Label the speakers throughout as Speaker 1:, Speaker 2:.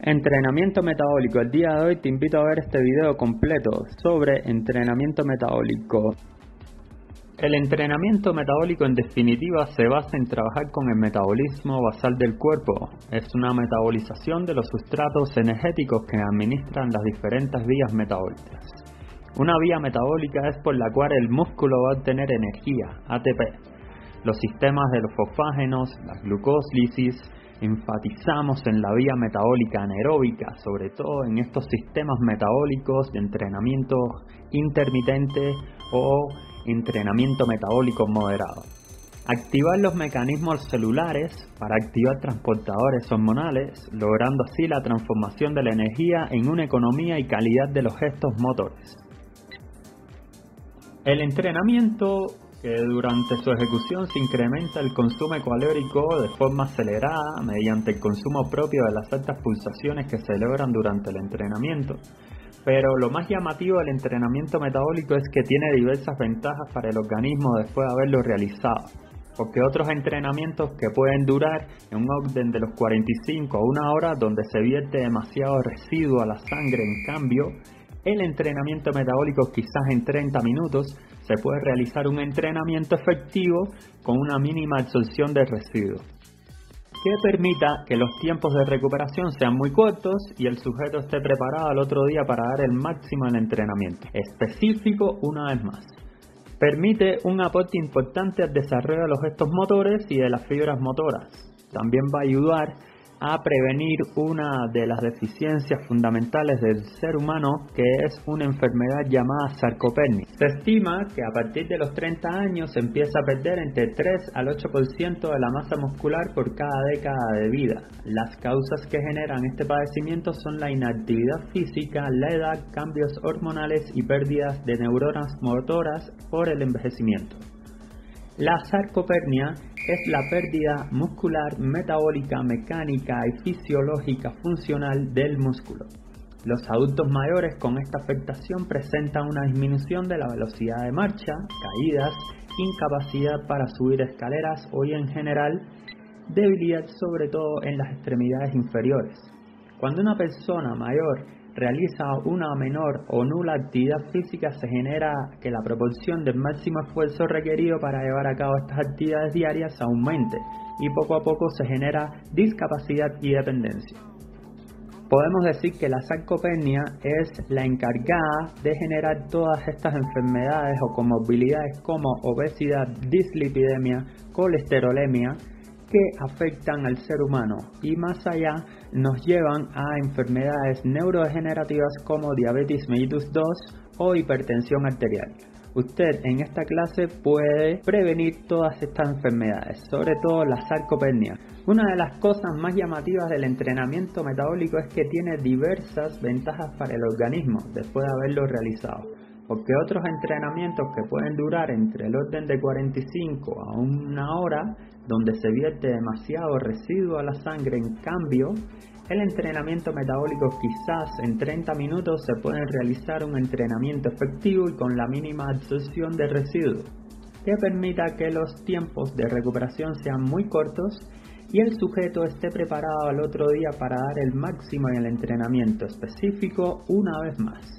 Speaker 1: Entrenamiento metabólico. El día de hoy te invito a ver este video completo sobre entrenamiento metabólico. El entrenamiento metabólico en definitiva se basa en trabajar con el metabolismo basal del cuerpo. Es una metabolización de los sustratos energéticos que administran las diferentes vías metabólicas. Una vía metabólica es por la cual el músculo va a obtener energía, ATP. Los sistemas de los fosfágenos, la glucólisis, enfatizamos en la vía metabólica anaeróbica, sobre todo en estos sistemas metabólicos de entrenamiento intermitente o entrenamiento metabólico moderado. Activar los mecanismos celulares para activar transportadores hormonales, logrando así la transformación de la energía en una economía y calidad de los gestos motores. El entrenamiento que durante su ejecución se incrementa el consumo calórico de forma acelerada mediante el consumo propio de las altas pulsaciones que se logran durante el entrenamiento. Pero lo más llamativo del entrenamiento metabólico es que tiene diversas ventajas para el organismo después de haberlo realizado. Porque otros entrenamientos que pueden durar en un orden de los 45 a una hora donde se vierte demasiado residuo a la sangre, en cambio, el entrenamiento metabólico quizás en 30 minutos se puede realizar un entrenamiento efectivo con una mínima absorción de residuos que permita que los tiempos de recuperación sean muy cortos y el sujeto esté preparado al otro día para dar el máximo el entrenamiento. Específico una vez más. Permite un aporte importante al desarrollo de los gestos motores y de las fibras motoras. También va a ayudar a prevenir una de las deficiencias fundamentales del ser humano, que es una enfermedad llamada sarcopenia. Se estima que a partir de los 30 años se empieza a perder entre 3 al 8% de la masa muscular por cada década de vida. Las causas que generan este padecimiento son la inactividad física, la edad, cambios hormonales y pérdidas de neuronas motoras por el envejecimiento. La sarcopenia es la pérdida muscular, metabólica, mecánica y fisiológica funcional del músculo. Los adultos mayores con esta afectación presentan una disminución de la velocidad de marcha, caídas, incapacidad para subir escaleras o en general debilidad sobre todo en las extremidades inferiores. Cuando una persona mayor realiza una menor o nula actividad física, se genera que la proporción del máximo esfuerzo requerido para llevar a cabo estas actividades diarias aumente y poco a poco se genera discapacidad y dependencia. Podemos decir que la sarcopenia es la encargada de generar todas estas enfermedades o comorbilidades como obesidad, dislipidemia, colesterolemia, que afectan al ser humano y más allá nos llevan a enfermedades neurodegenerativas como diabetes mellitus 2 o hipertensión arterial. Usted en esta clase puede prevenir todas estas enfermedades, sobre todo la sarcopenia. Una de las cosas más llamativas del entrenamiento metabólico es que tiene diversas ventajas para el organismo después de haberlo realizado porque otros entrenamientos que pueden durar entre el orden de 45 a una hora, donde se vierte demasiado residuo a la sangre, en cambio, el entrenamiento metabólico quizás en 30 minutos se puede realizar un entrenamiento efectivo y con la mínima absorción de residuos, que permita que los tiempos de recuperación sean muy cortos y el sujeto esté preparado al otro día para dar el máximo en el entrenamiento específico una vez más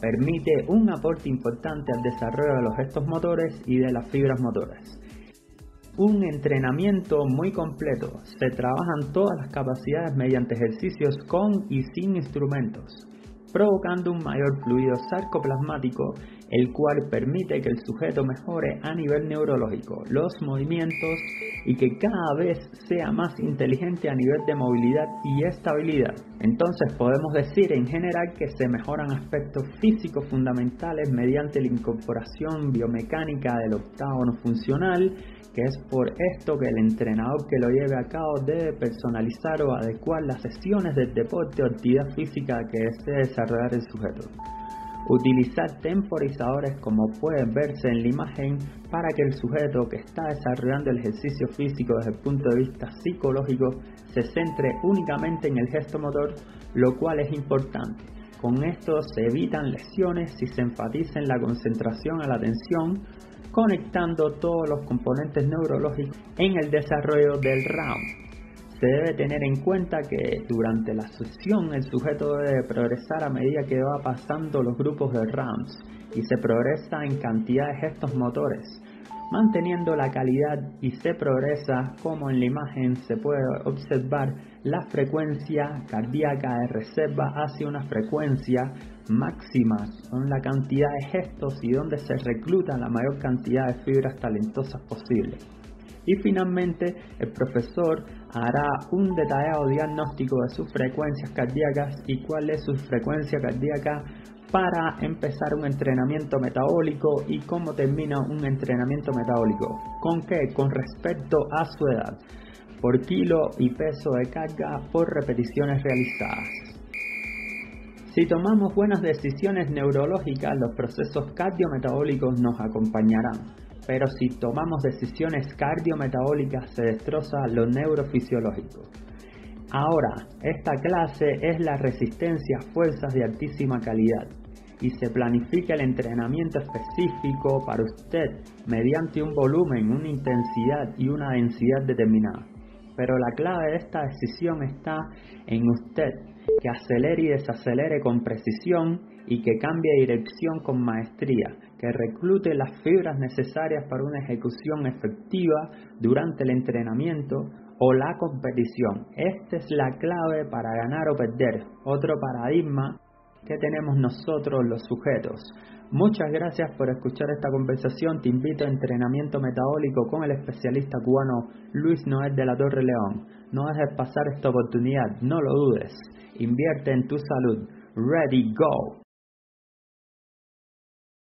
Speaker 1: permite un aporte importante al desarrollo de los gestos motores y de las fibras motoras. Un entrenamiento muy completo. Se trabajan todas las capacidades mediante ejercicios con y sin instrumentos, provocando un mayor fluido sarcoplasmático, el cual permite que el sujeto mejore a nivel neurológico los movimientos y que cada vez sea más inteligente a nivel de movilidad y estabilidad. Entonces podemos decir en general que se mejoran aspectos físicos fundamentales mediante la incorporación biomecánica del octágono funcional, que es por esto que el entrenador que lo lleve a cabo debe personalizar o adecuar las sesiones del deporte o actividad física que desee desarrollar el sujeto. Utilizar temporizadores como puede verse en la imagen para que el sujeto que está desarrollando el ejercicio físico desde el punto de vista psicológico se centre únicamente en el gesto motor, lo cual es importante. Con esto se evitan lesiones y se enfatiza en la concentración a la atención, conectando todos los componentes neurológicos en el desarrollo del round. Se debe tener en cuenta que durante la sesión el sujeto debe progresar a medida que va pasando los grupos de rounds y se progresa en cantidad de gestos motores, manteniendo la calidad y se progresa como en la imagen se puede observar la frecuencia cardíaca de reserva hacia una frecuencia máxima con la cantidad de gestos y donde se recluta la mayor cantidad de fibras talentosas posible. Y finalmente, el profesor hará un detallado diagnóstico de sus frecuencias cardíacas y cuál es su frecuencia cardíaca para empezar un entrenamiento metabólico y cómo termina un entrenamiento metabólico. ¿Con qué? Con respecto a su edad, por kilo y peso de carga por repeticiones realizadas. Si tomamos buenas decisiones neurológicas, los procesos cardiometabólicos nos acompañarán, pero si tomamos decisiones cardiometabólicas se destroza lo neurofisiológico. Ahora, esta clase es la resistencia a fuerzas de altísima calidad y se planifica el entrenamiento específico para usted mediante un volumen, una intensidad y una densidad determinada. Pero la clave de esta decisión está en usted, que acelere y desacelere con precisión y que cambie dirección con maestría, que reclute las fibras necesarias para una ejecución efectiva durante el entrenamiento o la competición. Esta es la clave para ganar o perder. Otro paradigma que tenemos nosotros los sujetos. Muchas gracias por escuchar esta conversación. Te invito a entrenamiento metabólico con el especialista cubano Luis Noel de la Torre León. No dejes pasar esta oportunidad, no lo dudes. Invierte en tu salud. Ready, go.